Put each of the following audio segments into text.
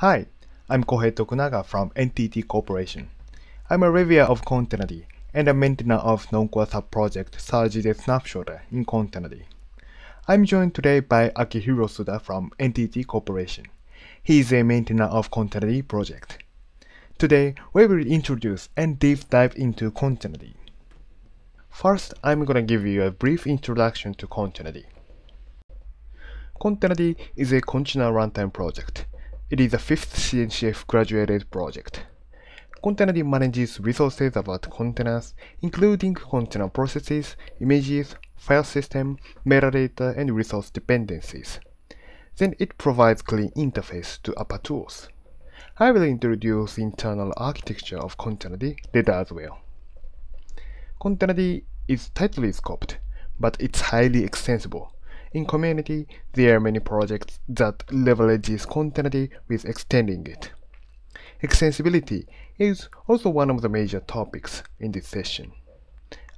Hi, I'm Kohei Tokunaga from NTT Corporation. I'm a reviewer of Containerd and a maintainer of non-core sub-project Stargz Snapshot in Containerd. I'm joined today by Akihiro Suda from NTT Corporation. He is a maintainer of Containerd project. Today, we will introduce and deep dive into Containerd. First, I'm gonna give you a brief introduction to Containerd. Containerd is a continuous runtime project it is the fifth CNCF graduated project. Containerd manages resources about containers, including container processes, images, file system, metadata, and resource dependencies. Then it provides clean interface to upper tools. I will introduce internal architecture of Containerd later as well. Containerd is tightly scoped, but it's highly extensible. In community, there are many projects that leverages Containerd with extending it. Extensibility is also one of the major topics in this session.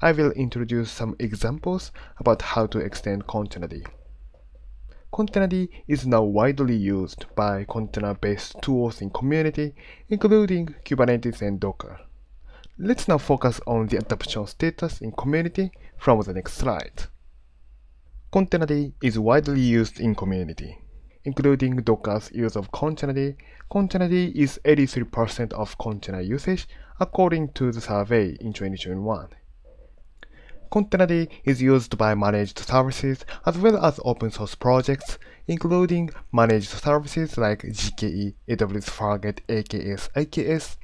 I will introduce some examples about how to extend Containerd. Containerd is now widely used by container-based tools in community, including Kubernetes and Docker. Let's now focus on the adoption status in community from the next slide. Containerd is widely used in community, including Docker's use of Containerd. Containerd is 83% of container usage according to the survey in 2021. Containerd is used by managed services as well as open source projects, including managed services like GKE, AWS Fargate, AKS, IKS,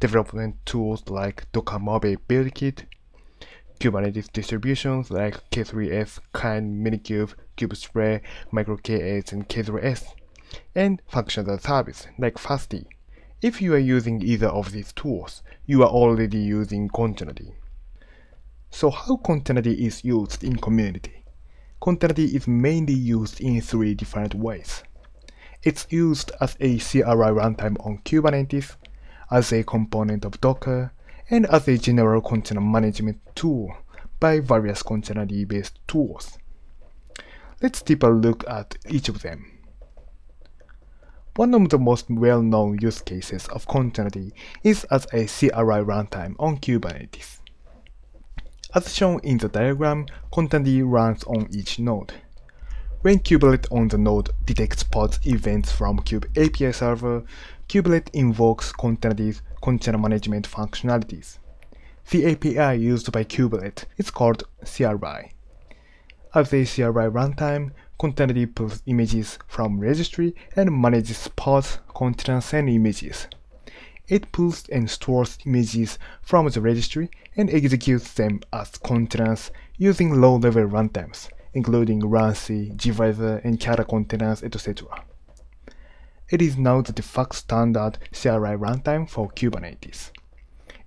development tools like Docker Moby Build Kit, Kubernetes distributions like K3s, Kind, Minikube, KubeSpray, MicroK8, and K3s, and functions as service like faasd. If you are using either of these tools, you are already using Containerd. So how Containerd is used in community? Containerd is mainly used in three different ways. It's used as a CRI runtime on Kubernetes, as a component of Docker, and as a general container management tool by various Containerd-based tools. Let's take a look at each of them. One of the most well-known use cases of Containerd is as a CRI runtime on Kubernetes. As shown in the diagram, Containerd runs on each node. When kubelet on the node detects pods events from Kube API server, kubelet invokes Containerd's container management functionalities. The API used by kubelet is called CRI. As a CRI runtime, Containerd pulls images from registry and manages pods, containers, and images. It pulls and stores images from the registry and executes them as containers using low-level runtimes, including runC, gvisor, and Kata containers, etc. It is now the de facto standard CRI runtime for Kubernetes.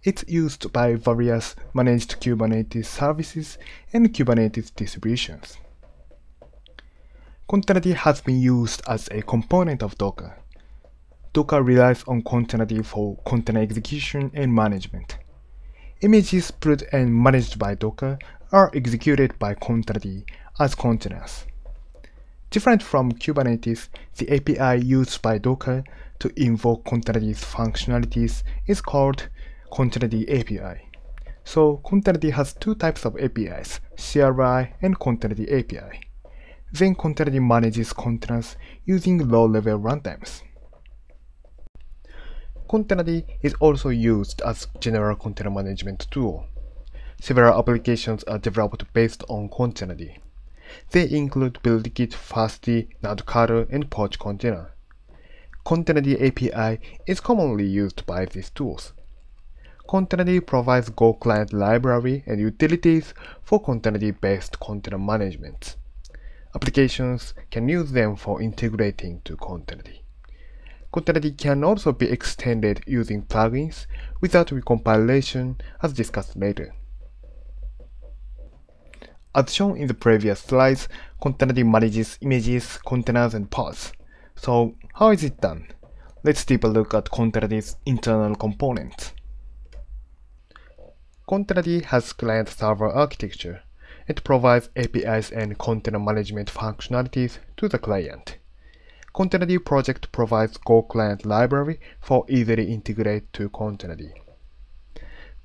It's used by various managed Kubernetes services and Kubernetes distributions. Containerd has been used as a component of Docker. Docker relies on Containerd for container execution and management. Images pulled and managed by Docker are executed by Containerd as containers. Different from Kubernetes, the API used by Docker to invoke Containerd's functionalities is called Containerd API. So Containerd has two types of APIs, CRI and Containerd API. Then Containerd manages containers using low-level runtimes. Containerd is also used as general container management tool. Several applications are developed based on Containerd. They include BuildKit, faasd, nerdctl, and Porch Container. Containerd API is commonly used by these tools. Containerd provides Go client library and utilities for Containerd-based container management. Applications can use them for integrating to Containerd. Containerd can also be extended using plugins without recompilation as discussed later. As shown in the previous slides, Containerd manages images, containers, and pods. So how is it done? Let's take a look at Containerd's internal components. Containerd has client-server architecture. It provides APIs and container management functionalities to the client. Containerd project provides Go client library for easily integrate to Containerd.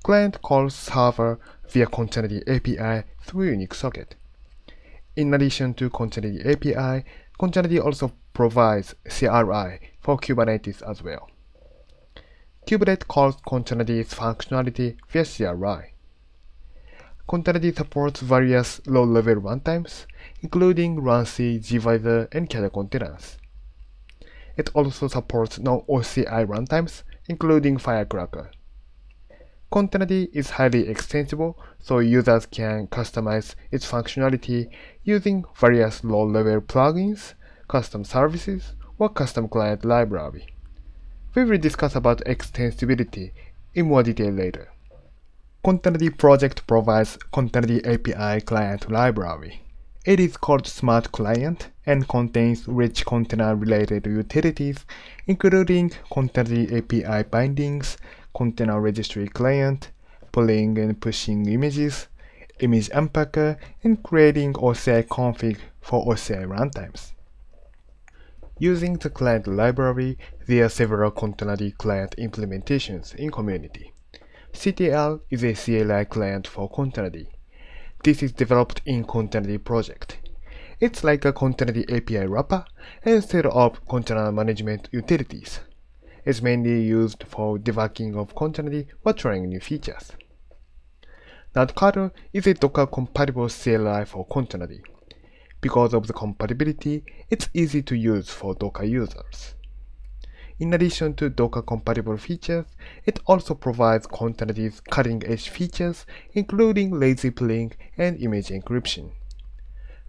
Client calls server via Containerd API through Unix socket. In addition to Containerd API, Containerd also provides CRI for Kubernetes as well. Kubernetes calls Containerd's functionality via CRI. Containerd supports various low-level runtimes, including runC, gvisor, and Kata containers. It also supports non-OCI runtimes, including Firecracker. Containerd is highly extensible, so users can customize its functionality using various low-level plugins, custom services, or custom client library. We will discuss about extensibility in more detail later. Containerd project provides Containerd API client library. It is called Smart Client and contains rich container-related utilities, including Containerd API bindings, container registry client, pulling and pushing images, image unpacker, and creating OCI config for OCI runtimes. Using the client library, there are several Containerd client implementations in community. CTL is a CLI client for Containerd. This is developed in Containerd project. It's like a Containerd API wrapper instead of container management utilities. It's mainly used for debugging of Containerd or trying new features. nerdctl is a Docker-compatible CLI for Containerd. Because of the compatibility, it's easy to use for Docker users. In addition to Docker-compatible features, it also provides Containerd's cutting-edge features, including lazy pulling and image encryption.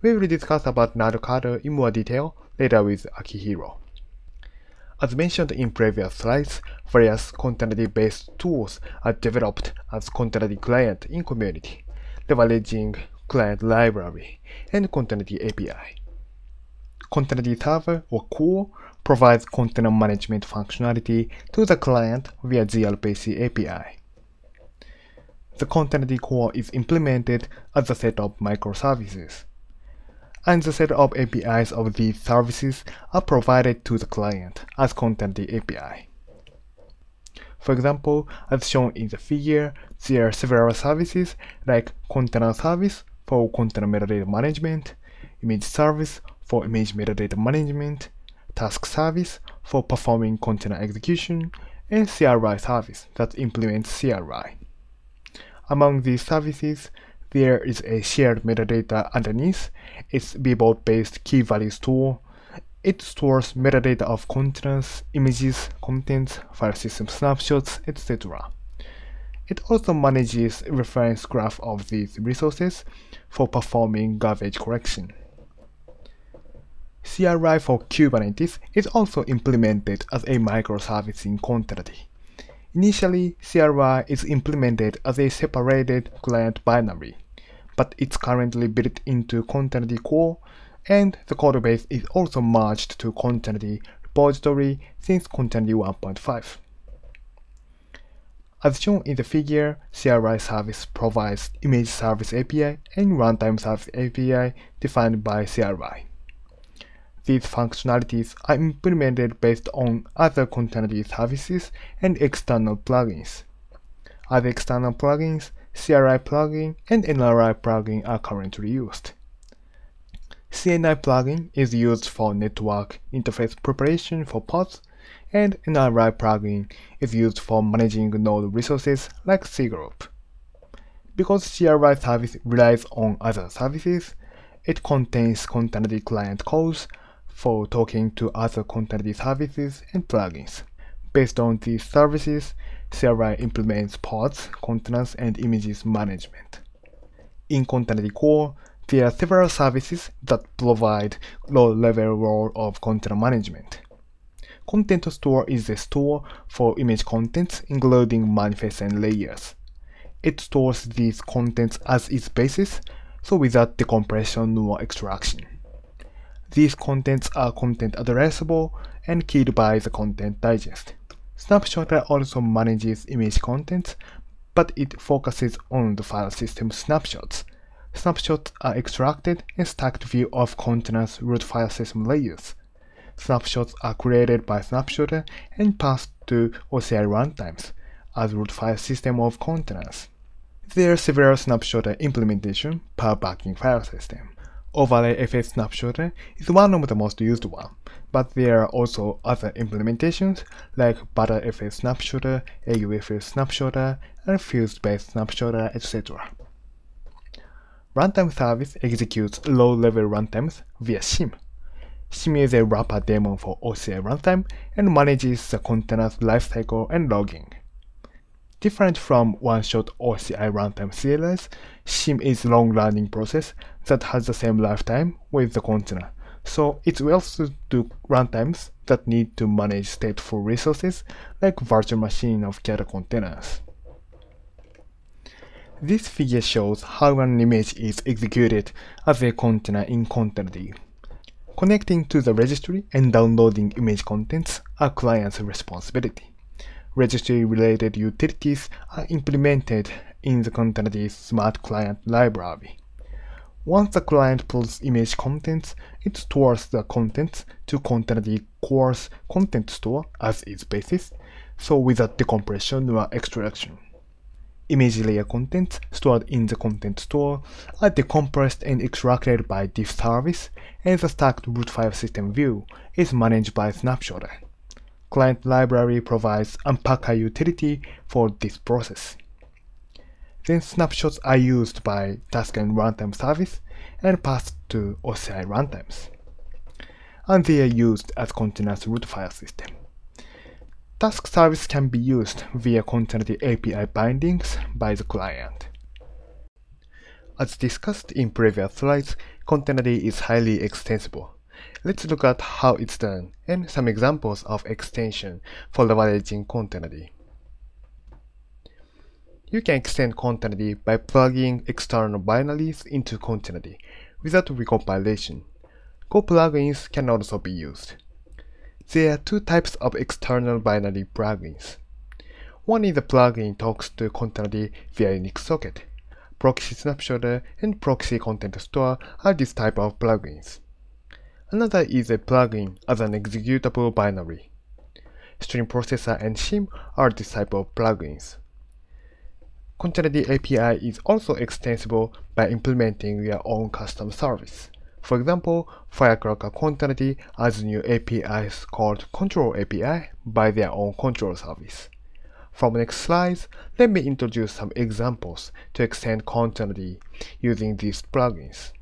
We will discuss about nerdctl in more detail later with Akihiro. As mentioned in previous slides, various Containerd-based tools are developed as Containerd client in community, leveraging client library and Containerd API. Containerd Server or Core provides container management functionality to the client via gRPC API. The Containerd core is implemented as a set of microservices, and the set of APIs of these services are provided to the client as Containerd API. For example, as shown in the figure, there are several services like Container Service for container metadata management, Image Service for image metadata management, task service for performing container execution, and CRI service that implements CRI. Among these services, there is a shared metadata underneath. It's bbolt-based key value store. It stores metadata of containers, images, contents, file system snapshots, etc. It also manages reference graph of these resources for performing garbage collection. CRI for Kubernetes is also implemented as a microservice in Containerd. Initially, CRI is implemented as a separated client binary, but it's currently built into Containerd core, and the codebase is also merged to Containerd repository since Containerd 1.5. As shown in the figure, CRI service provides image service API and runtime service API defined by CRI. These functionalities are implemented based on other Containerd services and external plugins. Other external plugins, CNI plugin and NRI plugin are currently used. CNI plugin is used for network interface preparation for pods, and NRI plugin is used for managing node resources like cgroup. Because CRI service relies on other services, it contains Containerd client calls for talking to other Containerd services and plugins. Based on these services, CRI implements pods, containers, and images management. In Containerd Core, there are several services that provide low-level role of container management. Content Store is a store for image contents, including manifests and layers. It stores these contents as its basis, so without decompression nor extraction. These contents are content addressable and keyed by the content digest. Snapshotter also manages image contents, but it focuses on the file system snapshots. Snapshots are extracted and stacked view of containers root file system layers. snapshots are created by Snapshotter and passed to OCI runtimes as root file system of containers. There are several Snapshotter implementation per backing file system. Overlay FS Snapshotter is one of the most used one, but there are also other implementations like Btrfs Snapshotter, AUFS Snapshotter, and Fuse-based Snapshotter, etc. Runtime service executes low-level runtimes via shim. shim is a wrapper daemon for OCI runtime and manages the container's lifecycle and logging. Different from one-shot OCI runtime CLS, shim is long-running process that has the same lifetime with the container, so it's well suited to runtimes that need to manage stateful resources like virtual machine of Kata containers. This figure shows how an image is executed as a container in Containerd. Connecting to the registry and downloading image contents are client's responsibility registry-related utilities are implemented in the Containerd Smart Client library. Once the client pulls image contents, it stores the contents to Containerd Core's content store as its basis, so without decompression or extraction. Image layer contents stored in the content store are decompressed and extracted by this service, and the stacked root file system view is managed by Snapshotter client library provides unpacker utility for this process. Then snapshots are used by task and runtime service and passed to OCI runtimes. And they are used as continuous root file system. Task service can be used via Containerd API bindings by the client. As discussed in previous slides, Containerd is highly extensible. Let's look at how it's done and some examples of extension for leveraging Containerd. You can extend Containerd by plugging external binaries into Containerd without recompilation. Go plugins can also be used. There are two types of external binary plugins. One is a plugin talks to Containerd via Unix socket. Proxy Snapshotter and Proxy Content Store are this type of plugins. Another is a plugin as an executable binary. Stream Processor and Shim are this type of plugins. Containerd API is also extensible by implementing your own custom service. For example, Firecracker Containerd adds new APIs called Control API by their own control service. From next slides, let me introduce some examples to extend Containerd using these plugins.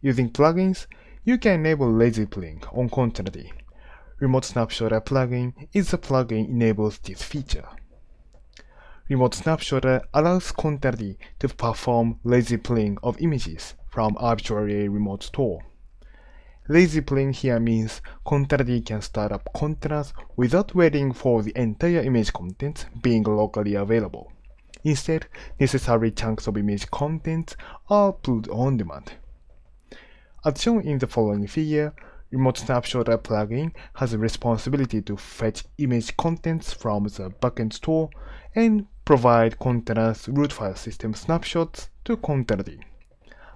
Using plugins, you can enable lazy pulling on Containerd. Remote Snapshotter plugin is the plugin enables this feature. Remote Snapshotter allows Containerd to perform lazy pulling of images from arbitrary remote store. Lazy pulling here means Containerd can start up containers without waiting for the entire image content being locally available. Instead, necessary chunks of image content are pulled on demand. As shown in the following figure, Remote Snapshotter plugin has a responsibility to fetch image contents from the backend store and provide containers root file system snapshots to Containerd.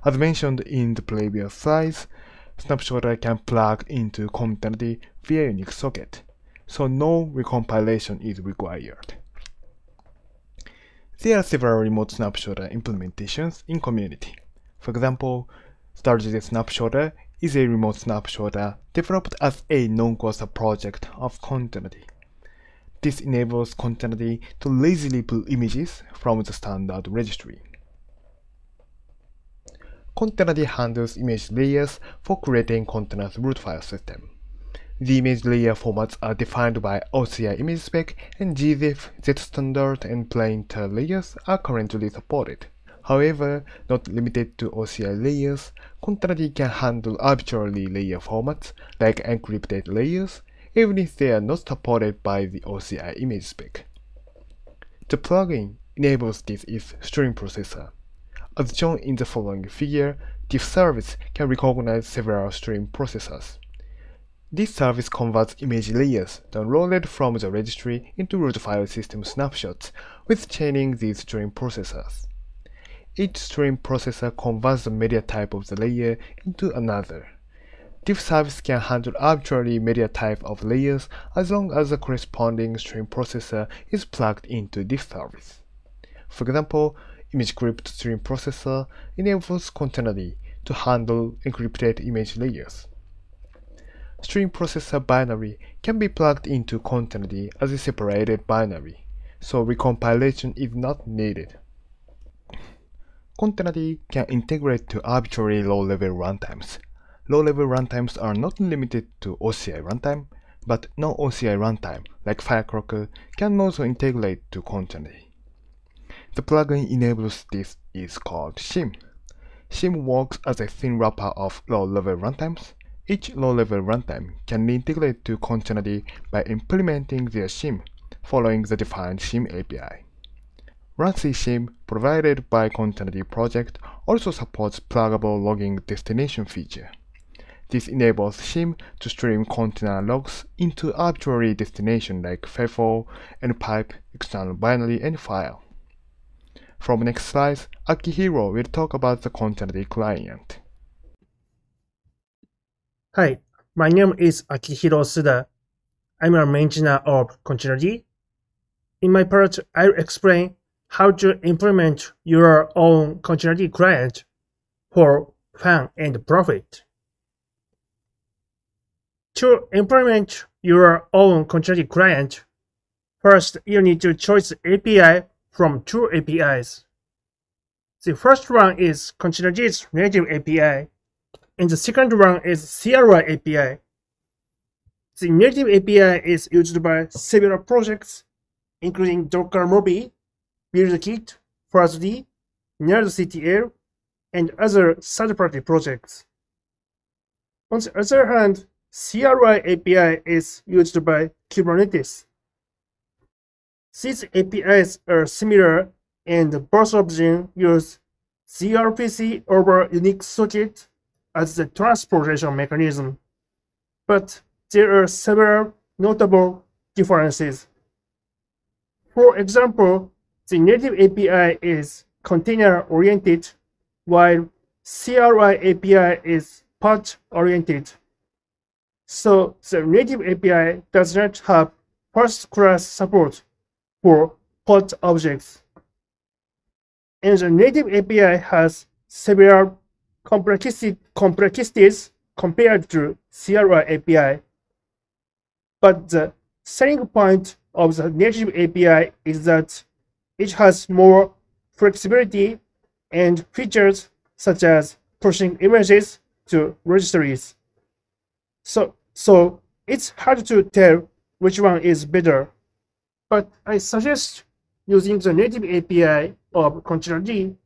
As mentioned in the previous slides, Snapshotter can plug into Containerd via Unix socket, so no recompilation is required. There are several remote snapshotter implementations in community. For example, Stargz Snapshotter is a remote snapshotter developed as a non-cost project of Containerd. This enables Containerd to lazily pull images from the standard registry. Containerd handles image layers for creating containers root file system. The image layer formats are defined by OCI image spec and gzip, zstandard, and plain layers are currently supported. However, not limited to OCI layers, Containerd can handle arbitrary layer formats like encrypted layers, even if they are not supported by the OCI image spec. The plugin enables this if Stream Processor. As shown in the following figure, this service can recognize several stream processors. This service converts image layers downloaded from the registry into root file system snapshots with chaining these stream processors. Each stream processor converts the media type of the layer into another. This service can handle arbitrary media type of layers as long as the corresponding stream processor is plugged into this service. For example, image imgcrypt stream processor enables Containerd to handle encrypted image layers. Stream processor binary can be plugged into Containerd as a separated binary, so recompilation is not needed. Containerd can integrate to arbitrary low-level runtimes, Low-level runtimes are not limited to OCI runtime, but non-OCI runtime, like Firecracker, can also integrate to Containerd. The plugin enables this is called Shim. Shim works as a thin wrapper of low-level runtimes. Each low-level runtime can integrate to Containerd by implementing their Shim, following the defined Shim API. Runc Shim, provided by Containerd project, also supports pluggable logging destination feature. This enables Shim to stream container logs into arbitrary destinations like FIFO, npipe, external binary, and file. From next slide, Akihiro will talk about the Containerd client. Hi, my name is Akihiro Suda. I'm a maintainer of Containerd. In my part, I'll explain how to implement your own Containerd client for fun and profit. To implement your own Containerd client, first you need to choose API from two APIs. The first one is Containerd's native API, and the second one is CRI API. The native API is used by several projects, including Docker Moby, BuildKit, faasd, NerdCTL, and other third-party projects. On the other hand, CRI API is used by Kubernetes. These APIs are similar and both of them use gRPC over Unix socket as the transportation mechanism. But there are several notable differences. For example, the native API is container-oriented, while CRI API is pod-oriented. So the native API does not have first-class support for pod objects. And the native API has several complexities compared to CRI API. But the selling point of the native API is that it has more flexibility and features such as pushing images to registries. So so it's hard to tell which one is better. But I suggest using the native API of Containerd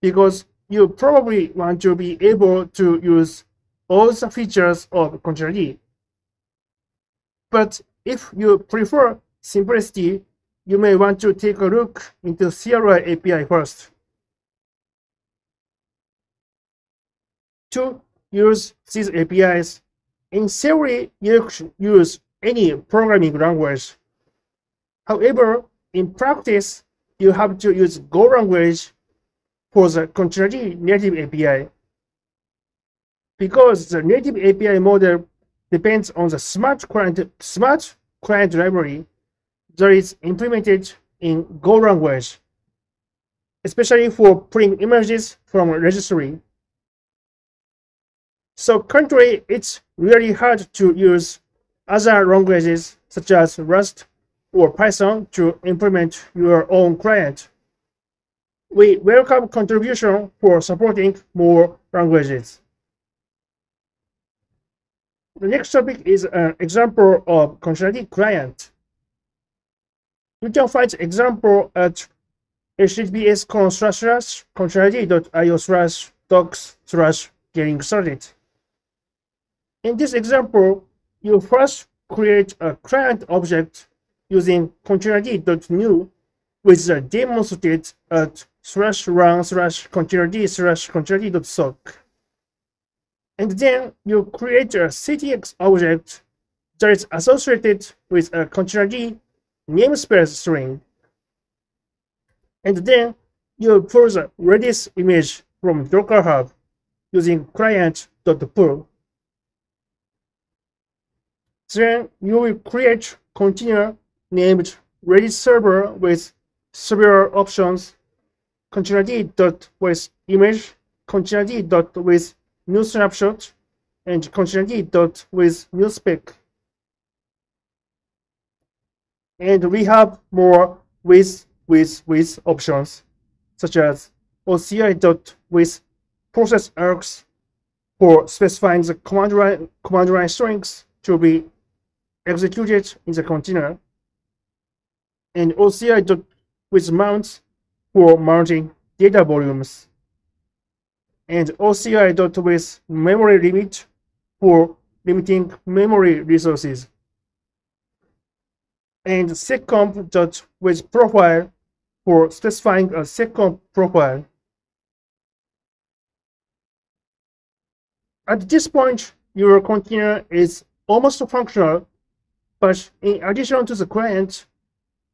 because you probably want to be able to use all the features of Containerd. But if you prefer simplicity, you may want to take a look into CRI API first. To use these APIs, in theory, you can use any programming language. However, in practice, you have to use Go language for the Containerd native API. Because the native API model depends on the smart client, smart client library that is implemented in Go language, especially for pulling images from registry. So currently, it's really hard to use other languages such as Rust or Python to implement your own client. We welcome contribution for supporting more languages. The next topic is an example of Containerd client. You can find example at https con slash slash containerd.io slash docs slash getting started. In this example, you first create a client object using containerd.new with the demonstrated at slash run slash containerd slash containerd.sock. And then you create a CTX object that is associated with a containerd namespace string. And then you pull the Redis image from Docker Hub using client.pull. Then you will create container named Redis server with several options. Container D dot with image, container D dot with new snapshot, and container D dot with new spec. And we have more with with with options, such as OCI dot with process args for specifying the command line command line strings to be executed in the container, and OCI with mounts for mounting data volumes, and OCI with memory limit for limiting memory resources, and seccomp dot with profile for specifying a seccomp profile. At this point, your container is almost functional, but in addition to the client,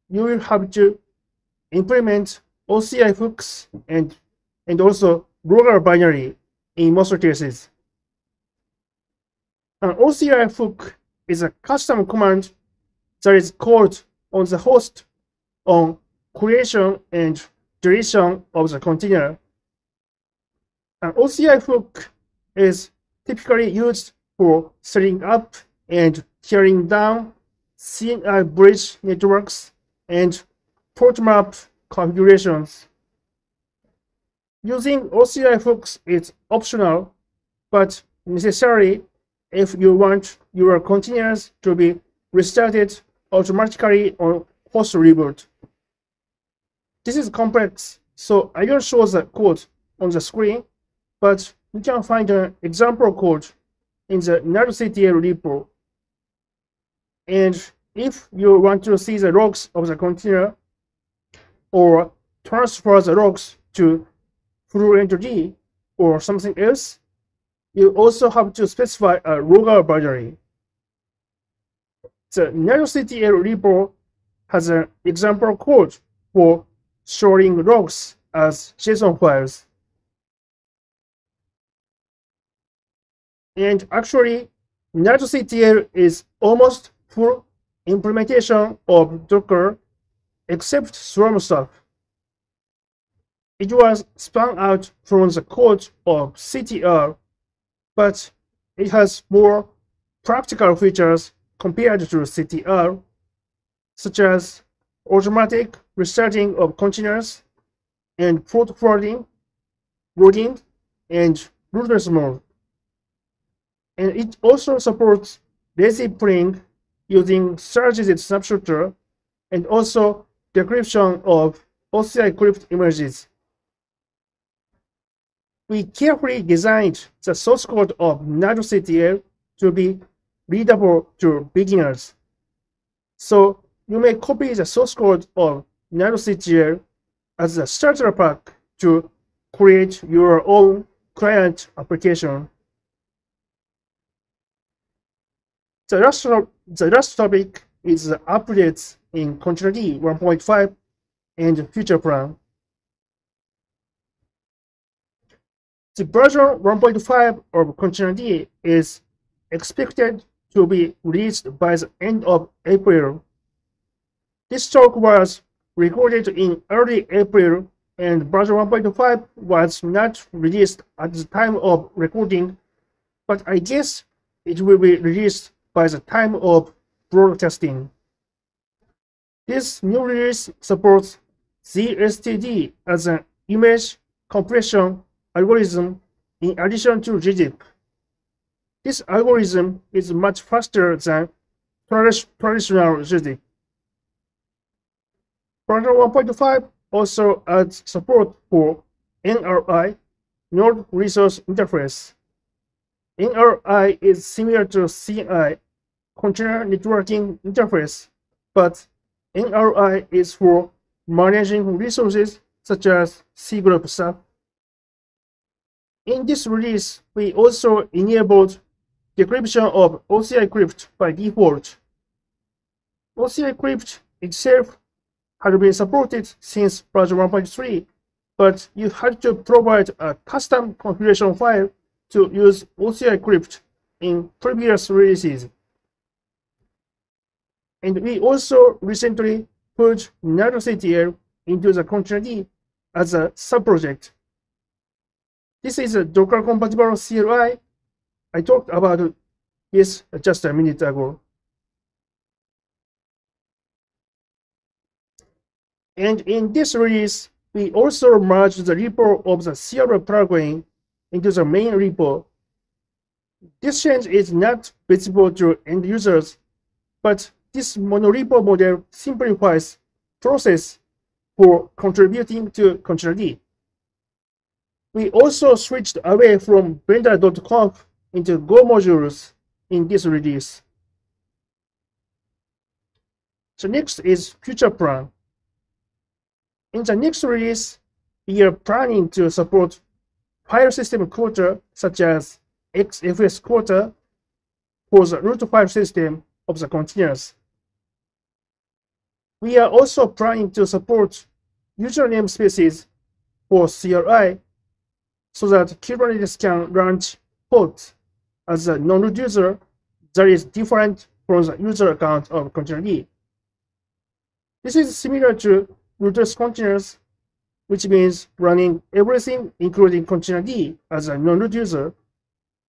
you will have to implement OCI hooks and, and also Logger binary in most cases. An OCI hook is a custom command that is called on the host on creation and deletion of the container. An OCI hook is typically used for setting up and tearing down CNI uh, bridge networks and port map configurations. Using OCI hooks is optional, but necessary if you want your containers to be restarted automatically on host reboot. This is complex, so I will show the code on the screen, but you can find an example code in the nerdctl repo. And if you want to see the logs of the container or transfer the logs to FluentD or something else, you also have to specify a logger binary. The nerdctl repo has an example code for storing logs as JSON files. And actually, nerdctl is almost full implementation of Docker except Swarm stuff. It was spun out from the code of CTR, but it has more practical features compared to CTR, such as automatic restarting of containers and port forwarding, routing, and rootless mode. And it also supports lazy pulling using Stargz snapshotter and also decryption of OCI crypt images. We carefully designed the source code of nerdctl to be readable to beginners. So you may copy the source code of nerdctl as a starter pack to create your own client application. The last, the last topic is the updates in Container D 1.5 and future plan. The version 1.5 of Container D is expected to be released by the end of April. This talk was recorded in early April and version 1.5 was not released at the time of recording, but I guess it will be released by the time of broadcasting. This new release supports ZSTD as an image compression algorithm in addition to gzip. This algorithm is much faster than traditional gzip. Version 1.5 also adds support for NRI, Node Resource Interface. NRI is similar to CNI, Container Networking Interface, but NRI is for managing resources such as cgroup stuff. In this release, we also enabled decryption of OCI crypt by default. OCI crypt itself had been supported since version 1.3, but you had to provide a custom configuration file to use OCI crypt in previous releases. And we also recently put nerdctl into the container as a subproject. This is a Docker compatible CLI. I talked about this just a minute ago. And in this release, we also merged the repo of the CRI plugin into the main repo. This change is not visible to end users, but this monorepo model simplifies process for contributing to containerd. We also switched away from vendor.conf into Go modules in this release. So next is future plan. In the next release, we are planning to support file system quota such as XFS quota for the root file system of the containers. We are also planning to support user namespaces for CRI so that Kubernetes can launch pods as a non-root user that is different from the user account of containerd. This is similar to rootless containers, which means running everything including containerd as a non-root user.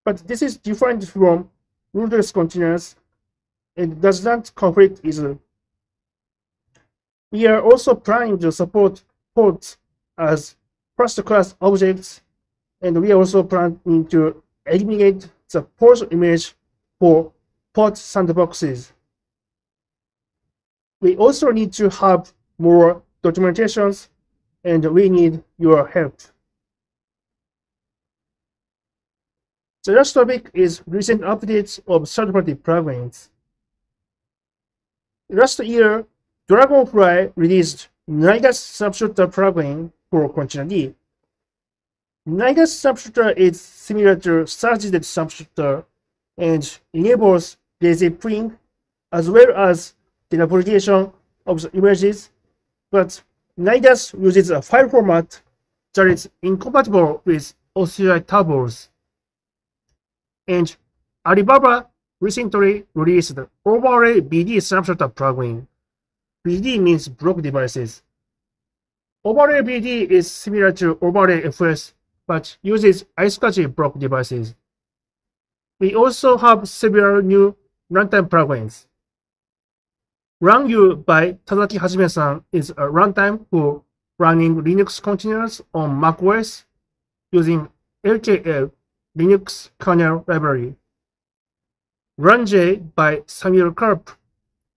But this is different from rootless containers and does not conflict easily. We are also planning to support pods as first-class objects, and we are also planning to eliminate the port image for pod sandboxes. We also need to have more documentations, and we need your help. The last topic is recent updates of third-party plugins. Last year, Dragonfly released Nydus snapshotter plugin for containerd. Nydus snapshotter is similar to Stargz snapshotter and enables lazy print as well as the interpretation of the images, but Nydus uses a file format that is incompatible with OCI tables. And Alibaba recently released the Overlay BD snapshot plugin. BD means block devices. Overlay BD is similar to Overlay FS, but uses Isokachi block devices. We also have several new runtime plugins. RunU by Tazaki Hajime-san is a runtime for running Linux containers on macOS using LKL Linux kernel library. RunJ by Samuel Karp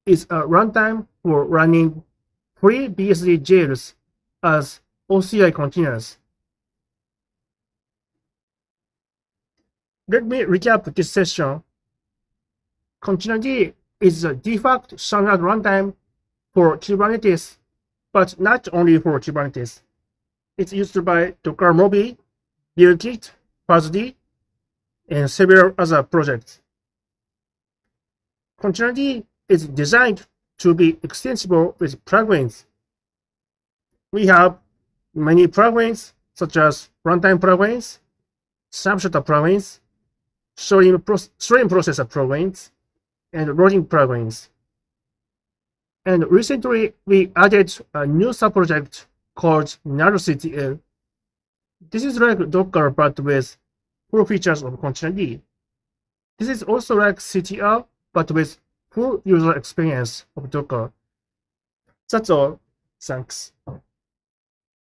is a runtime for running FreeBSD jails as OCI containers. Let me recap this session. Containerd is the default standard runtime for Kubernetes, but not only for Kubernetes. It's used by Docker Moby, BuildKit, faasd, and several other projects. Containerd is designed to be extensible with plugins. We have many plugins such as runtime plugins, snapshot plugins, stream, pro stream processor plugins, and loading plugins. And recently, we added a new subproject called nerdctl. This is like Docker but with full features of containerd. This is also like CTL but with full user experience of Docker. That's all. Thanks.